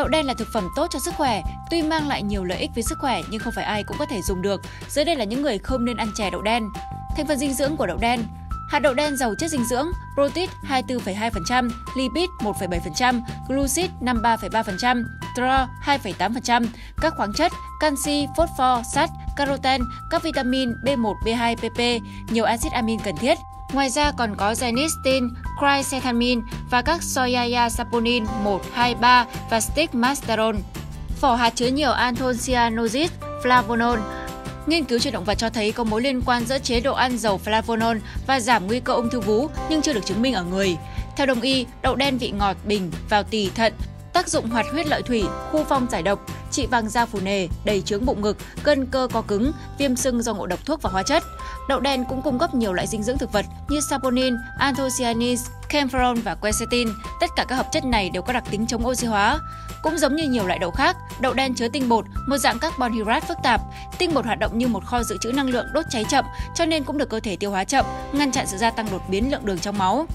Đậu đen là thực phẩm tốt cho sức khỏe, tuy mang lại nhiều lợi ích với sức khỏe nhưng không phải ai cũng có thể dùng được. Dưới đây là những người không nên ăn chè đậu đen. Thành phần dinh dưỡng của đậu đen Hạt đậu đen giàu chất dinh dưỡng, protein 24,2%, lipid 1,7%, glucid 53,3%, tro 2,8%, các khoáng chất, canxi, phosphor, sắt, caroten, các vitamin B1, B2, PP, nhiều axit amin cần thiết. Ngoài ra còn có zenistin, chrysethamine và các soyaya saponin 1, 2, 3 và stigmasterol. Vỏ hạt chứa nhiều anthocyanidis, flavonol, Nghiên cứu trên động vật cho thấy có mối liên quan giữa chế độ ăn dầu flavonol và giảm nguy cơ ung thư vú nhưng chưa được chứng minh ở người. Theo đồng y, đậu đen vị ngọt bình vào tỳ thận, tác dụng hoạt huyết lợi thủy, khu phong giải độc, trị vàng da phù nề, đầy trướng bụng ngực, cân cơ co cứng, viêm sưng do ngộ độc thuốc và hóa chất. Đậu đen cũng cung cấp nhiều loại dinh dưỡng thực vật như saponin, anthocyanins, camphorol và quercetin. Tất cả các hợp chất này đều có đặc tính chống oxy hóa. Cũng giống như nhiều loại đậu khác, đậu đen chứa tinh bột, một dạng carbon hydrate phức tạp. Tinh bột hoạt động như một kho dự trữ năng lượng đốt cháy chậm, cho nên cũng được cơ thể tiêu hóa chậm, ngăn chặn sự gia tăng đột biến lượng đường trong máu.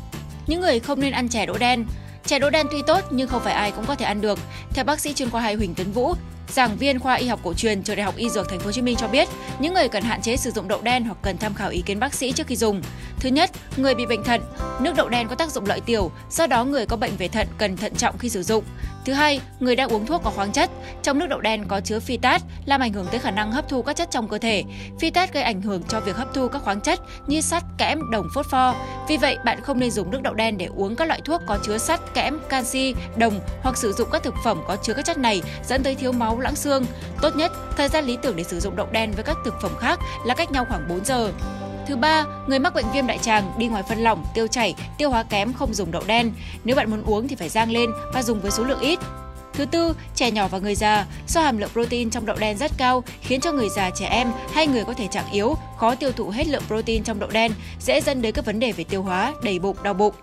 Những người không nên ăn chè đỗ đen. Chè đỗ đen tuy tốt nhưng không phải ai cũng có thể ăn được. Theo bác sĩ chuyên khoa 2 Huỳnh Tấn Vũ, giảng viên khoa y học cổ truyền trường Đại học Y Dược Thành phố Hồ Chí Minh cho biết, những người cần hạn chế sử dụng đậu đen hoặc cần tham khảo ý kiến bác sĩ trước khi dùng. Thứ nhất, người bị bệnh thận, nước đậu đen có tác dụng lợi tiểu, do đó người có bệnh về thận cần thận trọng khi sử dụng. Thứ hai, người đang uống thuốc có khoáng chất. Trong nước đậu đen có chứa phytat, làm ảnh hưởng tới khả năng hấp thu các chất trong cơ thể. Phytat gây ảnh hưởng cho việc hấp thu các khoáng chất như sắt, kẽm, đồng, phốt pho. Vì vậy, bạn không nên dùng nước đậu đen để uống các loại thuốc có chứa sắt, kẽm, canxi, đồng hoặc sử dụng các thực phẩm có chứa các chất này dẫn tới thiếu máu, loãng xương. Tốt nhất, thời gian lý tưởng để sử dụng đậu đen với các thực phẩm khác là cách nhau khoảng 4 giờ. Thứ ba, người mắc bệnh viêm đại tràng đi ngoài phân lỏng, tiêu chảy, tiêu hóa kém không dùng đậu đen. Nếu bạn muốn uống thì phải rang lên và dùng với số lượng ít. Thứ tư, trẻ nhỏ và người già, do hàm lượng protein trong đậu đen rất cao, khiến cho người già, trẻ em hay người có thể trạng yếu, khó tiêu thụ hết lượng protein trong đậu đen, dễ dẫn đến các vấn đề về tiêu hóa, đầy bụng, đau bụng.